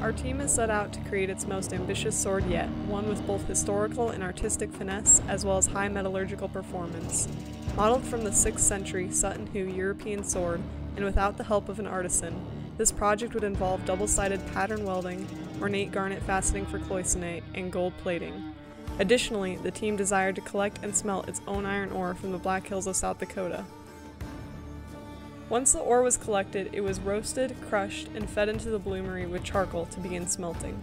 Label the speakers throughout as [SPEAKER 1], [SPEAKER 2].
[SPEAKER 1] Our team has set out to create its most ambitious sword yet, one with both historical and artistic finesse as well as high metallurgical performance. Modeled from the 6th century Sutton Hoo European sword, and without the help of an artisan, this project would involve double-sided pattern welding, ornate garnet faceting for cloisonne, and gold plating. Additionally, the team desired to collect and smelt its own iron ore from the Black Hills of South Dakota. Once the ore was collected, it was roasted, crushed, and fed into the bloomery with charcoal to begin smelting.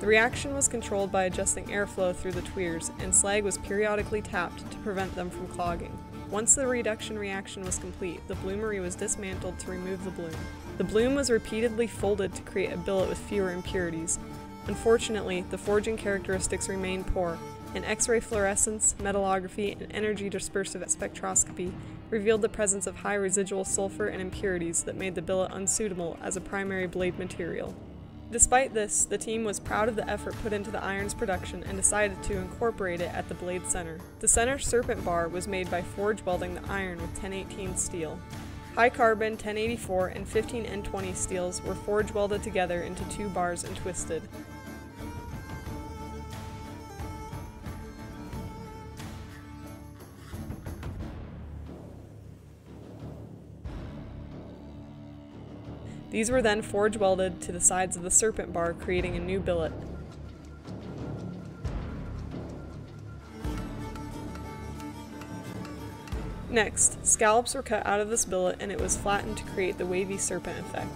[SPEAKER 1] The reaction was controlled by adjusting airflow through the tuyeres, and slag was periodically tapped to prevent them from clogging. Once the reduction reaction was complete, the bloomery was dismantled to remove the bloom. The bloom was repeatedly folded to create a billet with fewer impurities. Unfortunately, the forging characteristics remained poor, and X-ray fluorescence, metallography, and energy dispersive spectroscopy revealed the presence of high residual sulfur and impurities that made the billet unsuitable as a primary blade material. Despite this, the team was proud of the effort put into the iron's production and decided to incorporate it at the blade center. The center serpent bar was made by forge welding the iron with 1018 steel. High carbon 1084 and 15N20 steels were forge welded together into two bars and twisted. These were then forge welded to the sides of the serpent bar, creating a new billet. Next, scallops were cut out of this billet and it was flattened to create the wavy serpent effect.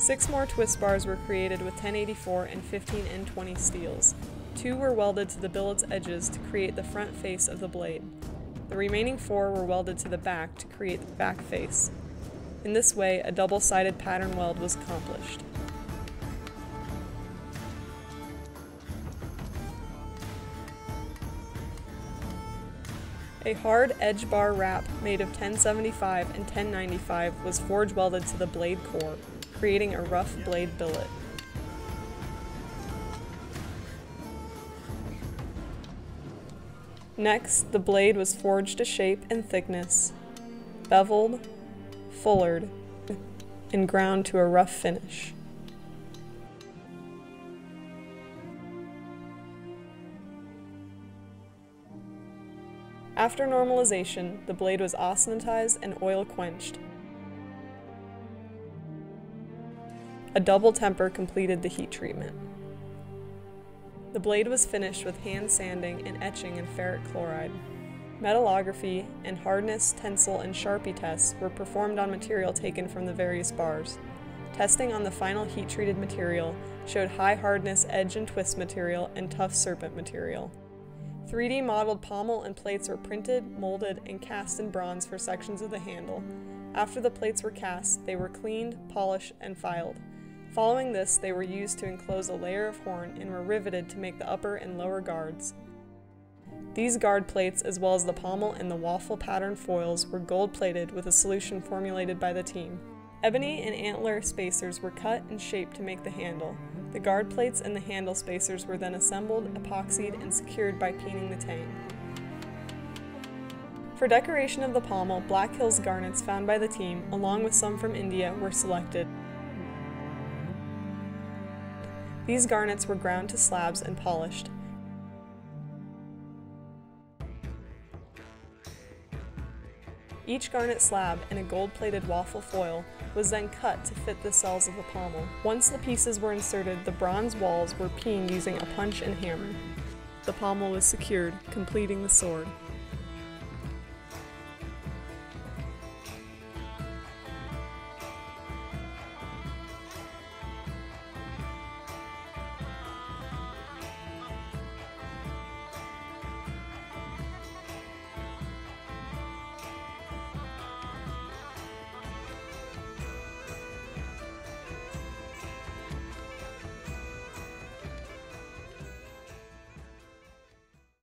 [SPEAKER 1] Six more twist bars were created with 1084 and 15N20 steels. Two were welded to the billet's edges to create the front face of the blade. The remaining four were welded to the back to create the back face. In this way, a double-sided pattern weld was accomplished. A hard edge bar wrap made of 1075 and 1095 was forge welded to the blade core, creating a rough blade billet. Next, the blade was forged to shape and thickness, beveled, fullered, and ground to a rough finish. After normalization, the blade was austenitized and oil quenched, A double temper completed the heat treatment. The blade was finished with hand sanding and etching in ferric chloride. Metallography and hardness, tensile, and Charpy tests were performed on material taken from the various bars. Testing on the final heat-treated material showed high hardness edge and twist material and tough serpent material. 3D modeled pommel and plates were printed, molded, and cast in bronze for sections of the handle. After the plates were cast, they were cleaned, polished, and filed. Following this, they were used to enclose a layer of horn and were riveted to make the upper and lower guards. These guard plates, as well as the pommel and the waffle pattern foils, were gold plated with a solution formulated by the team. Ebony and antler spacers were cut and shaped to make the handle. The guard plates and the handle spacers were then assembled, epoxied, and secured by peening the tang. For decoration of the pommel, Black Hills garnets found by the team, along with some from India, were selected. These garnets were ground to slabs and polished. Each garnet slab in a gold-plated waffle foil was then cut to fit the cells of the pommel. Once the pieces were inserted, the bronze walls were peened using a punch and hammer. The pommel was secured, completing the sword.